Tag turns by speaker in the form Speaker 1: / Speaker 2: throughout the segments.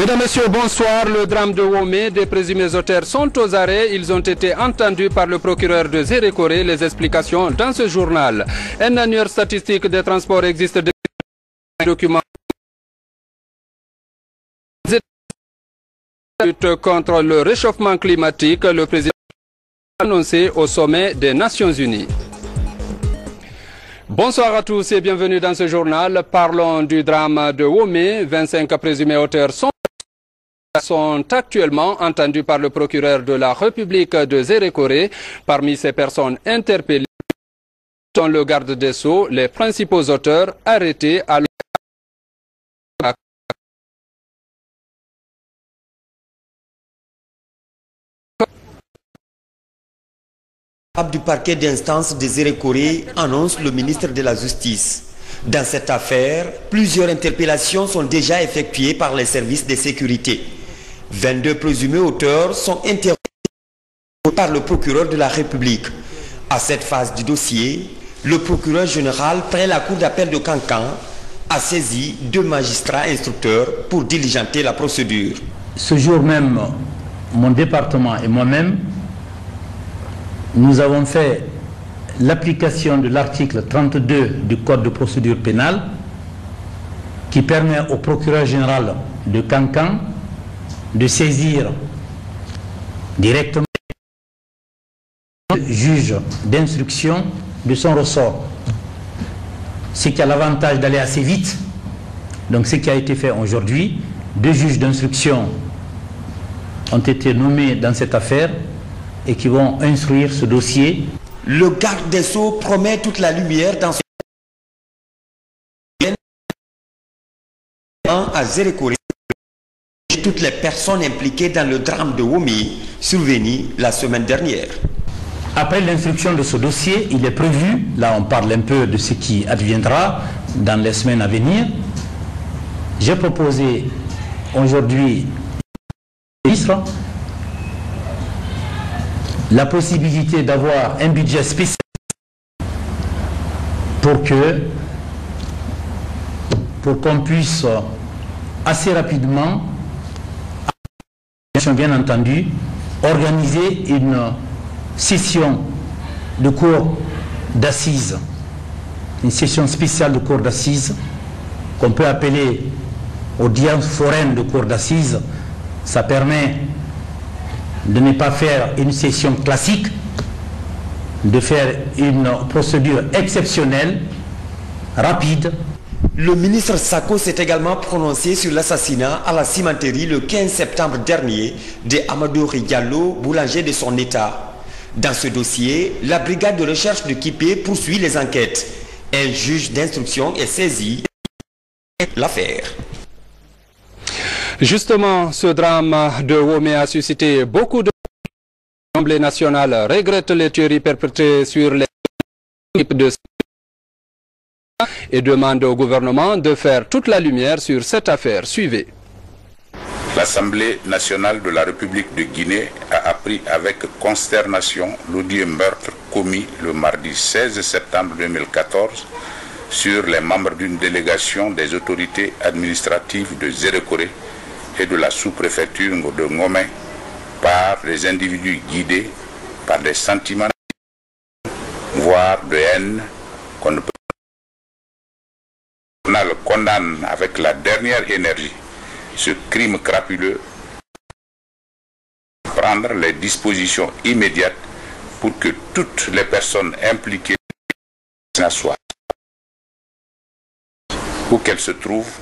Speaker 1: Mesdames, Messieurs, bonsoir. Le drame de Womé, des présumés auteurs sont aux arrêts. Ils ont été entendus par le procureur de Zérékoré. Les explications dans ce journal. Un annuaire statistique des transports existe des lutte contre le réchauffement climatique. Le président a annoncé au sommet des Nations Unies. Bonsoir à tous et bienvenue dans ce journal. Parlons du drame de Womé. 25 présumés auteurs sont sont actuellement entendus par le procureur de la République de Zérékoré. Parmi ces personnes interpellées sont le garde des Sceaux, les principaux auteurs arrêtés à
Speaker 2: du parquet d'instance des Zérékoré annonce le ministre de la Justice. Dans cette affaire, plusieurs interpellations sont déjà effectuées par les services de sécurité. 22 présumés auteurs sont interrogés par le procureur de la République. À cette phase du dossier, le procureur général près la cour d'appel de Cancan a saisi deux magistrats instructeurs pour diligenter la procédure.
Speaker 3: Ce jour même, mon département et moi-même, nous avons fait l'application de l'article 32 du Code de procédure pénale qui permet au procureur général de Cancan de saisir directement le juge d'instruction de son ressort. Ce qui a l'avantage d'aller assez vite. Donc ce qui a été fait aujourd'hui, deux juges d'instruction ont été nommés dans cette affaire et qui vont instruire ce dossier.
Speaker 2: Le garde des Sceaux promet toute la lumière dans ce à toutes les personnes impliquées dans le drame de Womi survenu la semaine dernière.
Speaker 3: Après l'instruction de ce dossier, il est prévu, là on parle un peu de ce qui adviendra dans les semaines à venir, j'ai proposé aujourd'hui au ministre la possibilité d'avoir un budget spécial pour que pour qu'on puisse assez rapidement bien entendu organiser une session de cours d'assises une session spéciale de cours d'assises qu'on peut appeler audience foraine de cours d'assises ça permet de ne pas faire une session classique, de faire une procédure exceptionnelle, rapide.
Speaker 2: Le ministre Sako s'est également prononcé sur l'assassinat à la cimenterie le 15 septembre dernier de Amadou Diallo, boulanger de son état. Dans ce dossier, la brigade de recherche de Kipé poursuit les enquêtes. Un juge d'instruction est saisi l'affaire.
Speaker 1: Justement, ce drame de Womé a suscité beaucoup de... L'Assemblée nationale regrette les tueries perpétrées sur les équipes de et demande au gouvernement de faire toute la lumière sur cette affaire. Suivez.
Speaker 4: L'Assemblée nationale de la République de Guinée a appris avec consternation l'odieux meurtre commis le mardi 16 septembre 2014 sur les membres d'une délégation des autorités administratives de Zérékoré et de la sous-préfecture de Ngomé par des individus guidés par des sentiments, voire de haine qu'on ne peut condamne avec la dernière énergie ce crime crapuleux, prendre les dispositions immédiates pour que toutes les personnes impliquées soient où qu'elles se trouvent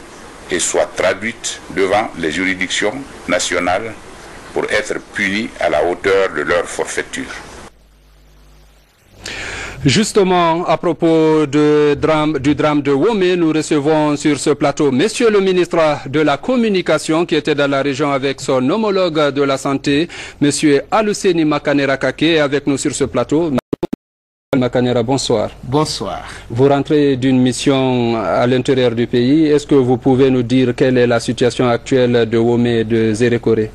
Speaker 4: et soient traduites devant les juridictions nationales pour être punies à la hauteur de leur forfaiture.
Speaker 1: Justement, à propos de drame, du drame de Womé, nous recevons sur ce plateau Monsieur le ministre de la Communication qui était dans la région avec son homologue de la Santé, Monsieur Aluseni Makanera Kake, avec nous sur ce plateau. Makanera, bonsoir.
Speaker 5: Bonsoir.
Speaker 1: Vous rentrez d'une mission à l'intérieur du pays. Est-ce que vous pouvez nous dire quelle est la situation actuelle de Womé et de Zérékoré?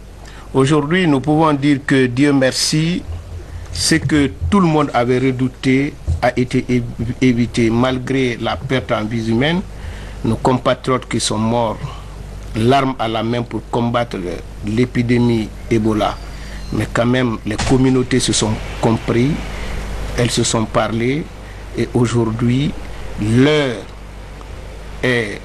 Speaker 5: Aujourd'hui, nous pouvons dire que Dieu merci, ce que tout le monde avait redouté a été évité malgré la perte en vie humaine. Nos compatriotes qui sont morts l'arme à la main pour combattre l'épidémie Ebola. Mais quand même, les communautés se sont compris, elles se sont parlé, et aujourd'hui, l'heure est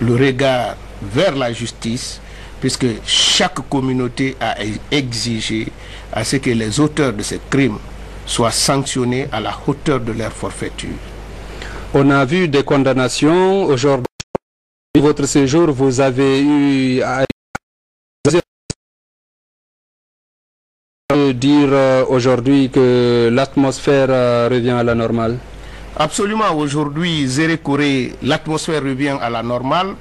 Speaker 5: le regard vers la justice, puisque chaque communauté a exigé à ce que les auteurs de ces crimes soient sanctionnés à la hauteur de leur forfaiture.
Speaker 1: On a vu des condamnations aujourd'hui. Votre séjour, vous avez eu à dire euh, aujourd'hui que l'atmosphère euh, revient à la normale
Speaker 5: Absolument, aujourd'hui, Zéré Corée, l'atmosphère revient à la normale.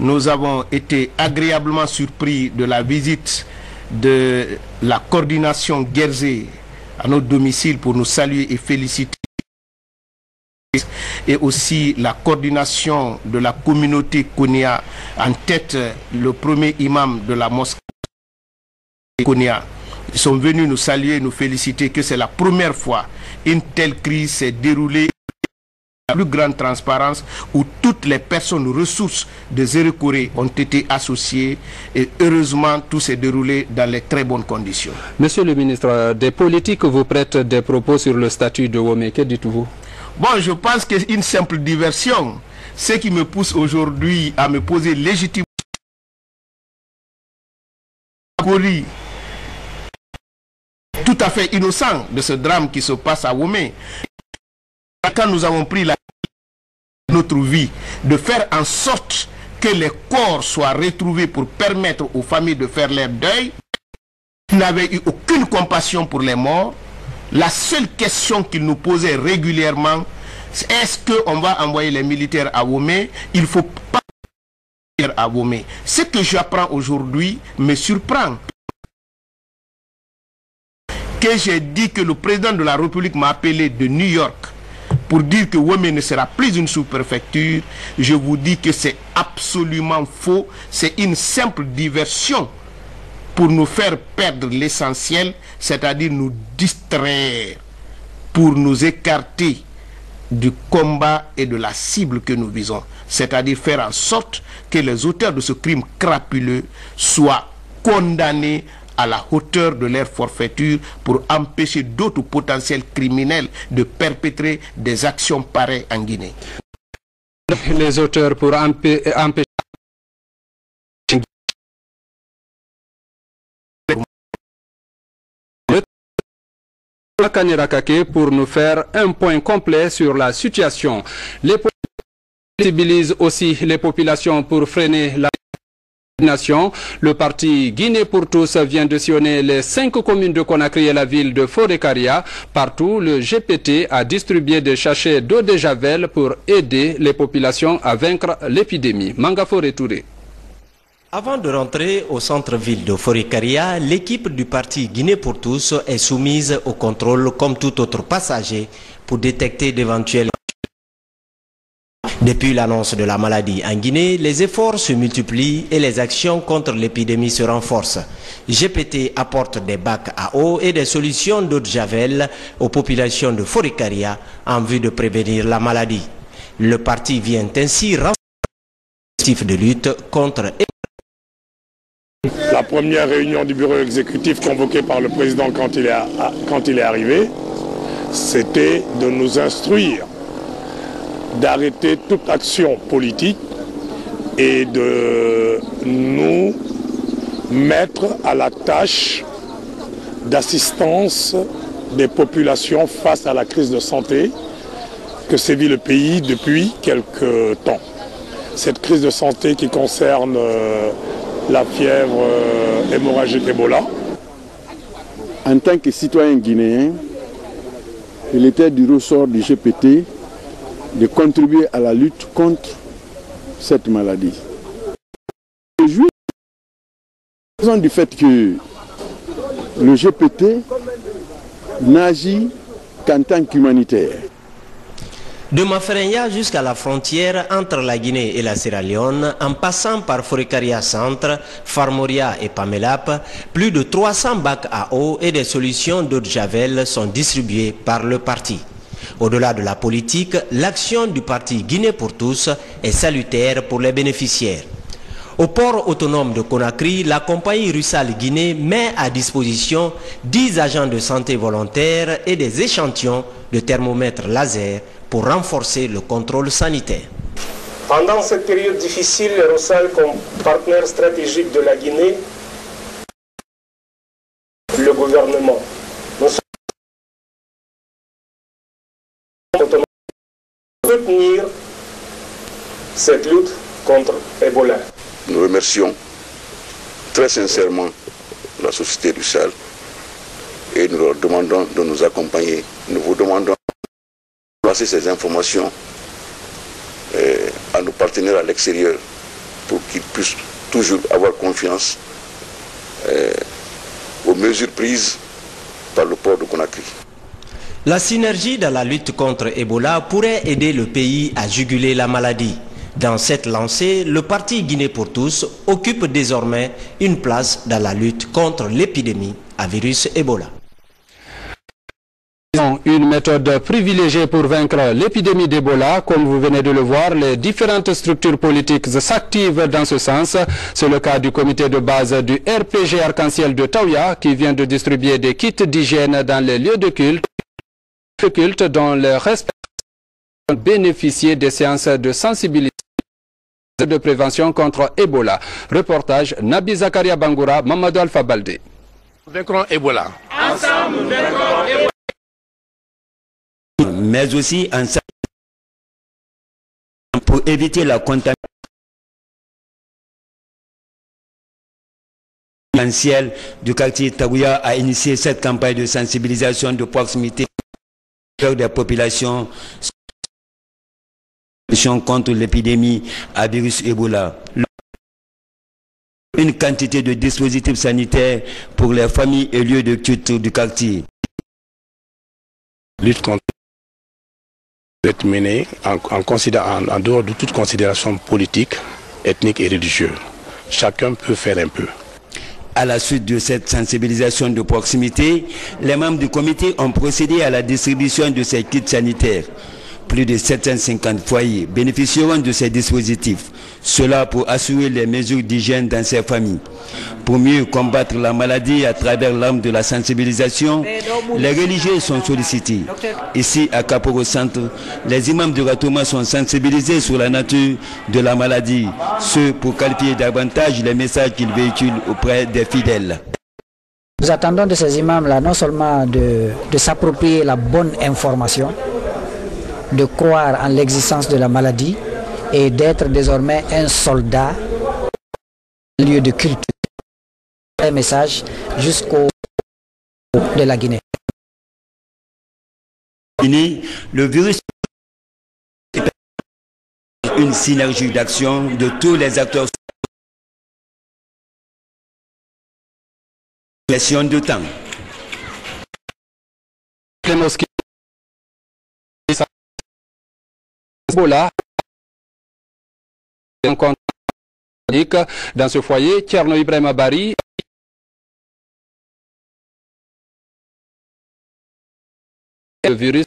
Speaker 5: Nous avons été agréablement surpris de la visite de la coordination Guerzé à notre domicile pour nous saluer et féliciter et aussi la coordination de la communauté Konya en tête le premier imam de la mosquée Konya. Ils sont venus nous saluer, nous féliciter que c'est la première fois une telle crise s'est déroulée la plus grande transparence où toutes les personnes ressources de Zérekoré ont été associées et heureusement tout s'est déroulé dans les très bonnes conditions.
Speaker 1: Monsieur le ministre, des politiques vous prêtent des propos sur le statut de Womé. Que dites-vous?
Speaker 5: Bon, je pense que une simple diversion. Ce qui me pousse aujourd'hui à me poser légitimement tout à fait innocent de ce drame qui se passe à Womé quand nous avons pris la notre vie, de faire en sorte que les corps soient retrouvés pour permettre aux familles de faire leur deuil, n'avaient eu aucune compassion pour les morts. La seule question qu'ils nous posaient régulièrement, est-ce qu'on va envoyer les militaires à Womé? Il ne faut pas à Womé. Ce que j'apprends aujourd'hui me surprend. Que j'ai dit que le président de la République m'a appelé de New York pour dire que Womé ne sera plus une sous-préfecture, je vous dis que c'est absolument faux. C'est une simple diversion pour nous faire perdre l'essentiel, c'est-à-dire nous distraire, pour nous écarter du combat et de la cible que nous visons. C'est-à-dire faire en sorte que les auteurs de ce crime crapuleux soient condamnés à la hauteur de leur forfaiture pour empêcher d'autres potentiels criminels de perpétrer des actions pareilles en Guinée.
Speaker 1: Les auteurs pour empêcher pour nous faire un point complet sur la situation. Les sensibilisent aussi les populations pour freiner la le parti Guinée pour tous vient de sillonner les cinq communes de Conakry et la ville de Forécaria. Partout, le GPT a distribué des sachets d'eau de Javel pour aider les populations à vaincre l'épidémie. Manga Touré.
Speaker 6: Avant de rentrer au centre-ville de Forécaria, l'équipe du parti Guinée pour tous est soumise au contrôle comme tout autre passager pour détecter d'éventuels depuis l'annonce de la maladie en Guinée, les efforts se multiplient et les actions contre l'épidémie se renforcent. GPT apporte des bacs à eau et des solutions d'eau de javel aux populations de Foricaria en vue de prévenir la maladie. Le parti vient ainsi renforcer de lutte contre
Speaker 7: la première réunion du bureau exécutif convoquée par le président quand il est arrivé, c'était de nous instruire d'arrêter toute action politique et de nous mettre à la tâche d'assistance des populations face à la crise de santé que sévit le pays depuis quelque temps. Cette crise de santé qui concerne euh, la fièvre euh, hémorragique Ebola.
Speaker 8: En tant que citoyen guinéen, il était du ressort du GPT de contribuer à la lutte contre cette maladie. Je raison du fait que le GPT n'agit qu'en tant qu'humanitaire.
Speaker 6: De Mafrenya jusqu'à la frontière entre la Guinée et la Sierra Leone, en passant par Forécaria Centre, Farmoria et Pamelap, plus de 300 bacs à eau et des solutions d'eau de Javel sont distribués par le parti. Au-delà de la politique, l'action du parti Guinée pour tous est salutaire pour les bénéficiaires. Au port autonome de Conakry, la compagnie Russal Guinée met à disposition 10 agents de santé volontaires et des échantillons de thermomètres laser pour renforcer le contrôle sanitaire.
Speaker 9: Pendant cette période difficile, Russal, comme partenaire stratégique de la Guinée, le gouvernement, soutenir cette lutte contre Ebola.
Speaker 10: Nous remercions très sincèrement la société du Sahel et nous leur demandons de nous accompagner. Nous vous demandons de placer ces informations euh, à nos partenaires à l'extérieur pour qu'ils puissent toujours avoir confiance euh, aux mesures prises par le port de Conakry.
Speaker 6: La synergie dans la lutte contre Ebola pourrait aider le pays à juguler la maladie. Dans cette lancée, le parti Guinée pour tous occupe désormais une place dans la lutte contre l'épidémie à virus Ebola.
Speaker 1: Une méthode privilégiée pour vaincre l'épidémie d'Ebola. Comme vous venez de le voir, les différentes structures politiques s'activent dans ce sens. C'est le cas du comité de base du RPG Arc-en-Ciel de Taouya qui vient de distribuer des kits d'hygiène dans les lieux de culte, de culte dont les respectants bénéficier des séances de sensibilisation de prévention contre Ebola. Reportage Nabi Zakaria Bangoura, Mamadou Alpha Baldé.
Speaker 5: Vaincrons Ebola.
Speaker 11: Ensemble, vaincrons Ebola.
Speaker 12: Mais aussi ensemble pour éviter la contamination du quartier Taouya a initié cette campagne de sensibilisation de proximité des populations contre l'épidémie à virus Ebola. Une quantité de dispositifs sanitaires pour les familles et lieux de culte du quartier.
Speaker 7: Lutte contre être menée en, en, en, en dehors de toute considération politique, ethnique et religieuse. Chacun peut faire un peu.
Speaker 12: À la suite de cette sensibilisation de proximité, les membres du comité ont procédé à la distribution de ces kits sanitaires. Plus de 750 foyers bénéficieront de ces dispositifs. Cela pour assurer les mesures d'hygiène dans ces familles. Pour mieux combattre la maladie à travers l'arme de la sensibilisation, les religieux sont sollicités. Ici, à Caporo Centre, les imams de Ratouma sont sensibilisés sur la nature de la maladie, ce pour qualifier davantage les messages qu'ils véhiculent auprès des fidèles.
Speaker 13: Nous attendons de ces imams-là non seulement de, de s'approprier la bonne information, de croire en l'existence de la maladie et d'être désormais un soldat lieu de culte. Un message jusqu'au de la Guinée.
Speaker 12: Le virus une synergie d'action de tous les acteurs question de temps.
Speaker 1: Ebola dans ce foyer, Tcherno Ibrahim Bari le virus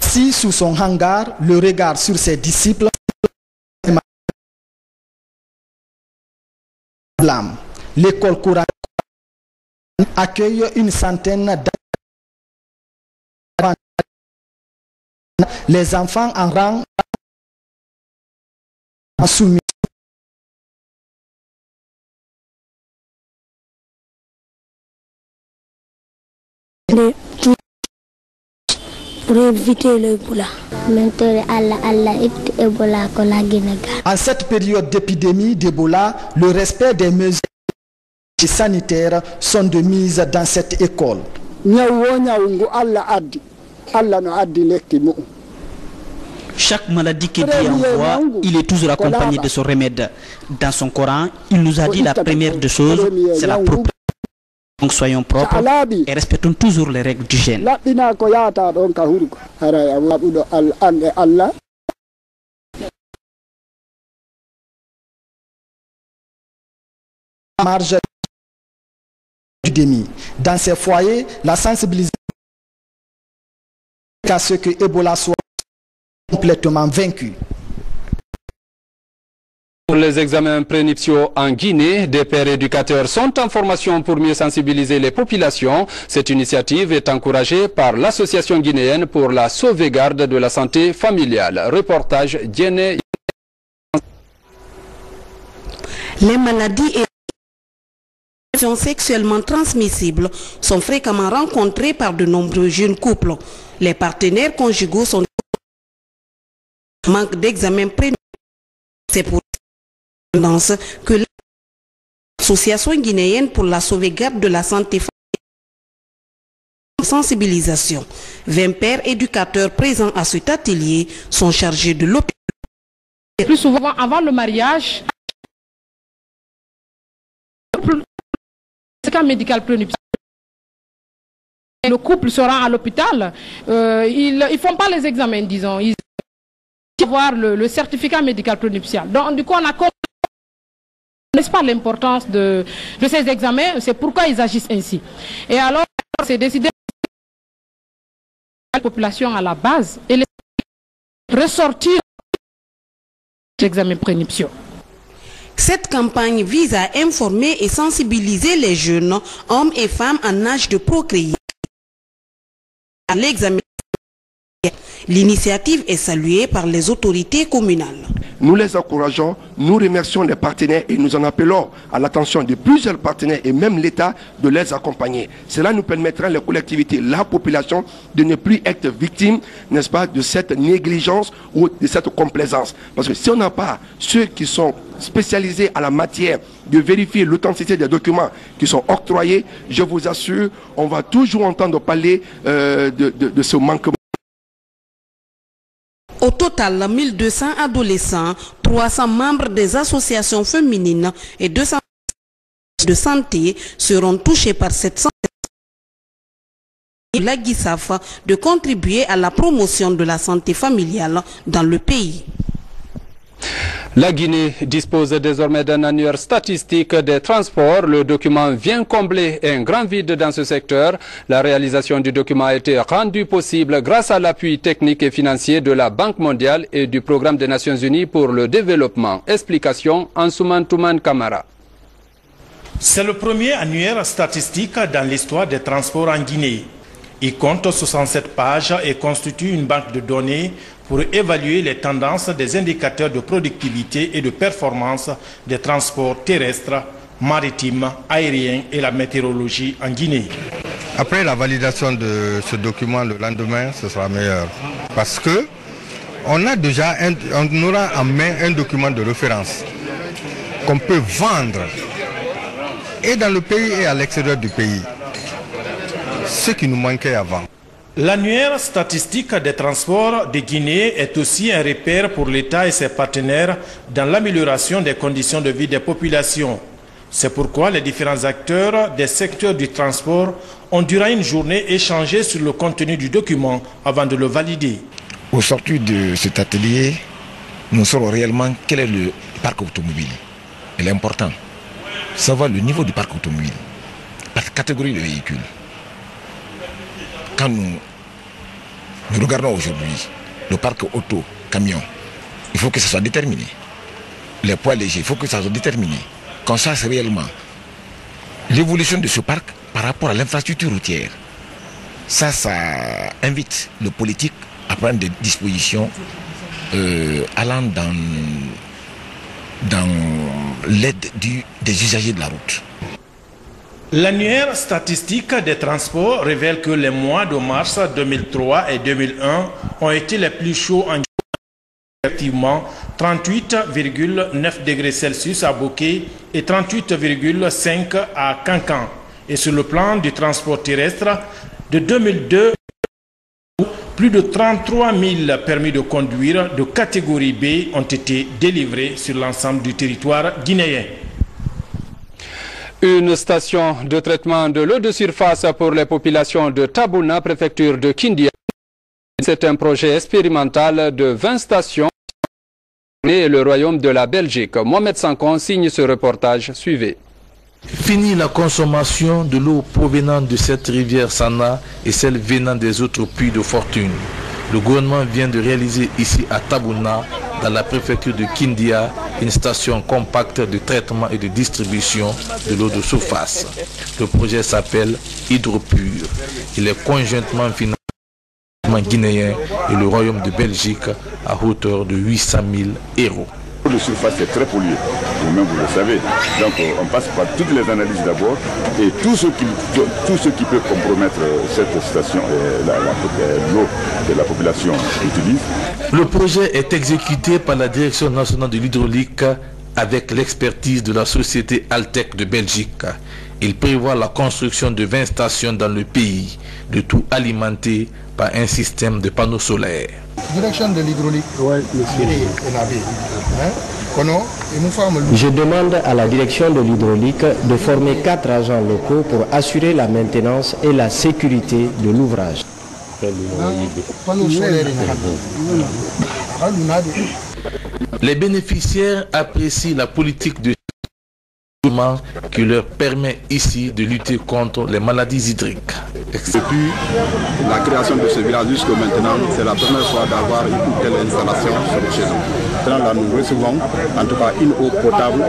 Speaker 14: Si sous son hangar, le regard sur ses disciples l'école coranique accueille une centaine les enfants en rang soumis.
Speaker 15: pour éviter l'Ebola.
Speaker 14: En cette période d'épidémie d'Ebola, le respect des mesures sanitaires sont de mise dans cette école.
Speaker 16: Chaque maladie que Dieu envoie, il est toujours accompagné de son remède. Dans son Coran, il nous a dit la première des choses, c'est la propreté. Donc soyons propres et respectons toujours les règles d'hygiène.
Speaker 14: Marge Dans ces foyers, la sensibilisation à ce que Ebola soit complètement vaincu.
Speaker 1: Pour les examens prénuptiaux en Guinée, des pères éducateurs sont en formation pour mieux sensibiliser les populations. Cette initiative est encouragée par l'Association guinéenne pour la sauvegarde de la santé familiale. Reportage Djene.
Speaker 17: Les maladies et sexuellement transmissibles sont fréquemment rencontrées par de nombreux jeunes couples. Les partenaires conjugaux sont manque d'examen prénuptiaux. C'est pour que l'Association guinéenne pour la sauvegarde de la santé sensibilisation. 20 pères éducateurs présents à cet atelier sont chargés de l'hôpital.
Speaker 18: Plus souvent, avant le mariage, cas médical le couple sera à l'hôpital, euh, ils ne font pas les examens, disons. Avoir le, certificat médical pronuptial. Donc, du coup, on a n'est-ce pas l'importance de, de, ces examens C'est pourquoi ils agissent ainsi. Et alors, c'est décidé la population à la base et les ressortir l'examen prénuptiaux.
Speaker 17: Cette campagne vise à informer et sensibiliser les jeunes, hommes et femmes en âge de procréer à l'examen. L'initiative est saluée par les autorités communales.
Speaker 5: Nous les encourageons, nous remercions les partenaires et nous en appelons à l'attention de plusieurs partenaires et même l'État de les accompagner. Cela nous permettra, les collectivités, la population, de ne plus être victime, n'est-ce pas, de cette négligence ou de cette complaisance. Parce que si on n'a pas ceux qui sont spécialisés à la matière de vérifier l'authenticité des documents qui sont octroyés, je vous assure, on va toujours entendre parler euh, de, de, de ce manquement.
Speaker 17: Au total, 1200 adolescents, 300 membres des associations féminines et 200 de santé seront touchés par cette santé. La GISAF de contribuer à la promotion de la santé familiale dans le pays.
Speaker 1: La Guinée dispose désormais d'un annuaire statistique des transports. Le document vient combler un grand vide dans ce secteur. La réalisation du document a été rendue possible grâce à l'appui technique et financier de la Banque mondiale et du Programme des Nations Unies pour le développement. Explication Ansouman Touman Kamara.
Speaker 19: C'est le premier annuaire statistique dans l'histoire des transports en Guinée. Il compte 67 pages et constitue une banque de données pour évaluer les tendances des indicateurs de productivité et de performance des transports terrestres, maritimes, aériens et la météorologie en Guinée.
Speaker 20: Après la validation de ce document, le lendemain, ce sera meilleur. Parce que on a déjà on aura en main un document de référence qu'on peut vendre et dans le pays et à l'extérieur du pays. Ce qui nous manquait avant.
Speaker 19: L'annuaire statistique des transports de Guinée est aussi un repère pour l'État et ses partenaires dans l'amélioration des conditions de vie des populations. C'est pourquoi les différents acteurs des secteurs du transport ont durant une journée échangé sur le contenu du document avant de le valider.
Speaker 21: Au sortir de cet atelier, nous saurons réellement quel est le parc automobile. Il est important. Savoir le niveau du parc automobile par catégorie de véhicules quand nous, regardons aujourd'hui le parc auto, camion, il faut que ça soit déterminé. Les poids légers, il faut que ça soit déterminé. Qu'on sache réellement l'évolution de ce parc par rapport à l'infrastructure routière. Ça, ça invite le politique à prendre des dispositions euh, allant dans, dans l'aide des usagers de la route.
Speaker 19: L'annuaire statistique des transports révèle que les mois de mars 2003 et 2001 ont été les plus chauds en Effectivement, 38,9 degrés Celsius à Bokeh et 38,5 à Cancan. Et sur le plan du transport terrestre, de 2002, plus de 33 000 permis de conduire de catégorie B ont été délivrés sur l'ensemble du territoire guinéen.
Speaker 1: Une station de traitement de l'eau de surface pour les populations de Tabouna, préfecture de Kindia. C'est un projet expérimental de 20 stations et le royaume de la Belgique. Mohamed Sankon signe ce reportage. Suivez.
Speaker 22: Fini la consommation de l'eau provenant de cette rivière Sana et celle venant des autres puits de fortune. Le gouvernement vient de réaliser ici à Tabouna, dans la préfecture de Kindia, une station compacte de traitement et de distribution de l'eau de surface. Le projet s'appelle Hydropure. Il est conjointement financé par le guinéen et le Royaume de Belgique à hauteur de 800 000 euros.
Speaker 23: De surface est très polluée, vous-même vous le savez. Donc on passe par toutes les analyses d'abord et tout ce, qui, tout ce qui peut compromettre cette station, l'eau que la population utilise.
Speaker 22: Le projet est exécuté par la Direction nationale de l'hydraulique avec l'expertise de la société Altec de Belgique. Il prévoit la construction de 20 stations dans le pays, le tout alimenté par un système de panneaux solaires.
Speaker 24: Direction de l'hydraulique. Oui, monsieur.
Speaker 6: Je demande à la direction de l'hydraulique de former quatre agents locaux pour assurer la maintenance et la sécurité de l'ouvrage.
Speaker 22: Les bénéficiaires apprécient la politique de qui leur permet ici de lutter contre les maladies hydriques.
Speaker 25: Depuis la création de ce village jusqu'à maintenant, c'est la première fois d'avoir une telle installation chez nous. Là, nous recevons en tout cas une eau potable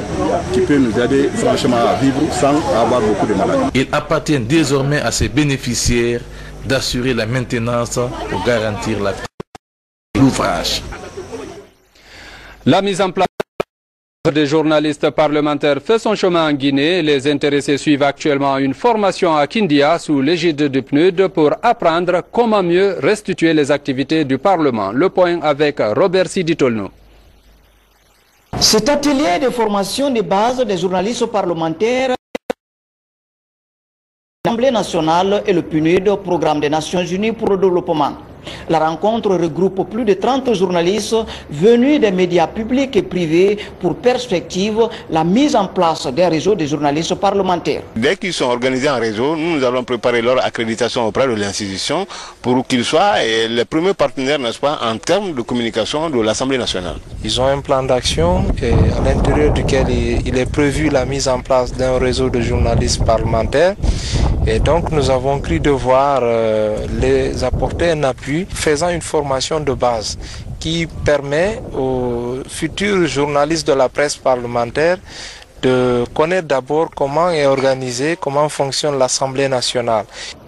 Speaker 25: qui peut nous aider franchement à vivre sans avoir beaucoup de maladies.
Speaker 22: Il appartient désormais à ces bénéficiaires d'assurer la maintenance pour garantir la l'ouvrage.
Speaker 1: La mise en place des journalistes parlementaires fait son chemin en Guinée. Les intéressés suivent actuellement une formation à Kindia sous l'égide du PNUD pour apprendre comment mieux restituer les activités du Parlement. Le point avec Robert Siditolno.
Speaker 26: Cet atelier de formation de base des journalistes parlementaires l'Assemblée nationale et le PNUD, Programme des Nations Unies pour le développement. La rencontre regroupe plus de 30 journalistes venus des médias publics et privés pour perspective la mise en place d'un réseau de journalistes parlementaires.
Speaker 27: Dès qu'ils sont organisés en réseau, nous, allons préparer leur accréditation auprès de l'institution pour qu'ils soient les premiers partenaires, n'est-ce pas, en termes de communication de l'Assemblée nationale.
Speaker 28: Ils ont un plan d'action à l'intérieur duquel il est prévu la mise en place d'un réseau de journalistes parlementaires. Et donc nous avons cru devoir euh, les apporter un appui faisant une formation de base qui permet aux futurs journalistes de la presse parlementaire de connaître d'abord comment est organisée, comment fonctionne l'Assemblée nationale.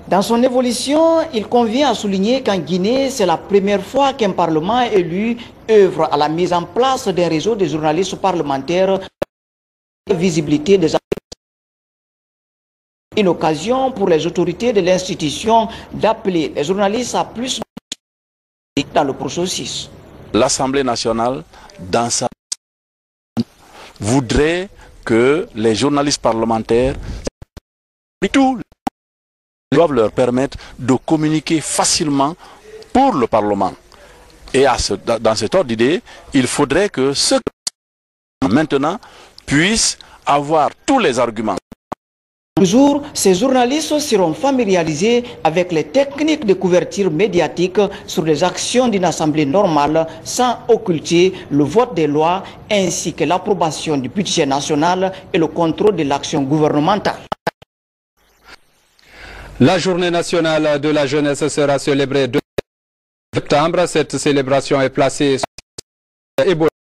Speaker 26: Dans son évolution, il convient à souligner qu'en Guinée, c'est la première fois qu'un Parlement élu œuvre à la mise en place d'un réseau de journalistes parlementaires visibilité des une occasion pour les autorités de l'institution d'appeler les journalistes à plus dans le processus.
Speaker 29: L'Assemblée nationale, dans sa voudrait que les journalistes parlementaires tout doivent leur permettre de communiquer facilement pour le Parlement. Et à ce, dans cet ordre d'idée, il faudrait que ceux maintenant puissent avoir tous les arguments
Speaker 26: Toujours, ces journalistes seront familiarisés avec les techniques de couverture médiatique sur les actions d'une assemblée normale sans occulter le vote des lois ainsi que l'approbation du budget national et le contrôle de l'action gouvernementale.
Speaker 1: La journée nationale de la jeunesse sera célébrée le septembre. Cette célébration est placée sur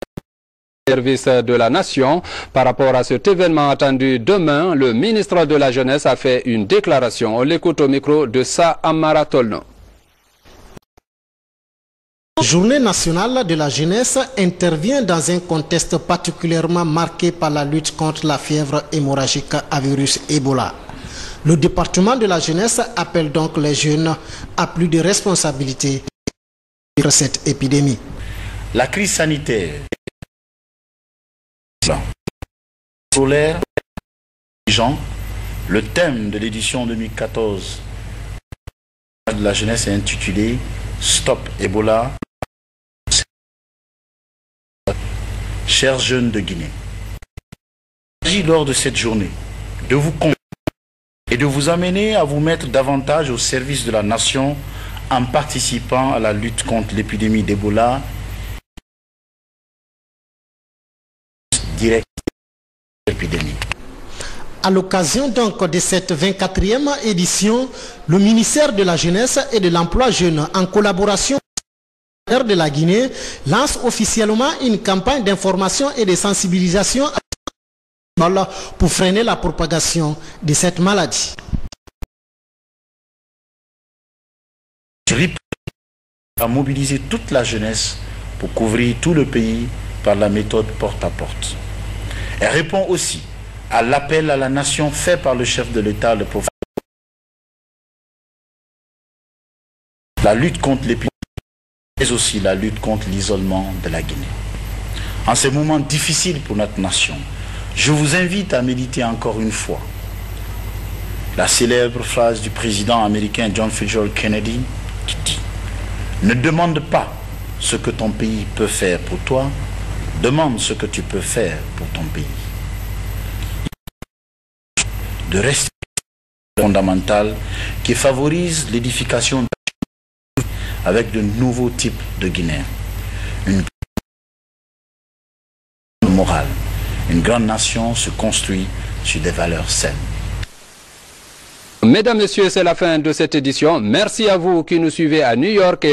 Speaker 1: service de la nation. Par rapport à cet événement attendu demain, le ministre de la Jeunesse a fait une déclaration. On l'écoute au micro de Sa Amara Tolno.
Speaker 30: Journée nationale de la jeunesse intervient dans un contexte particulièrement marqué par la lutte contre la fièvre hémorragique à virus Ebola. Le département de la jeunesse appelle donc les jeunes à plus de responsabilités sur cette épidémie.
Speaker 31: La crise sanitaire Solaire, le thème de l'édition 2014 de la jeunesse est intitulé Stop Ebola. Chers jeunes de Guinée, s'agit lors de cette journée de vous et de vous amener à vous mettre davantage au service de la nation en participant à la lutte contre l'épidémie d'Ebola direct l'épidémie.
Speaker 30: À l'occasion donc de cette 24e édition, le ministère de la Jeunesse et de l'Emploi jeune, en collaboration de la Guinée lance officiellement une campagne d'information et de sensibilisation pour freiner la propagation de cette maladie.
Speaker 31: Je à mobiliser toute la jeunesse pour couvrir tout le pays par la méthode porte à porte. Elle répond aussi à l'appel à la nation fait par le chef de l'État, le professeur. La lutte contre l'épidémie, mais aussi la lutte contre l'isolement de la Guinée. En ces moments difficiles pour notre nation, je vous invite à méditer encore une fois la célèbre phrase du président américain John Fitzgerald Kennedy qui dit Ne demande pas ce que ton pays peut faire pour toi, demande ce que tu peux faire pour ton pays. De rester fondamental qui favorise l'édification avec de nouveaux types de Guinéens. Une morale. Une grande nation se construit sur des valeurs saines.
Speaker 1: Mesdames, Messieurs, c'est la fin de cette édition. Merci à vous qui nous suivez à New York. Et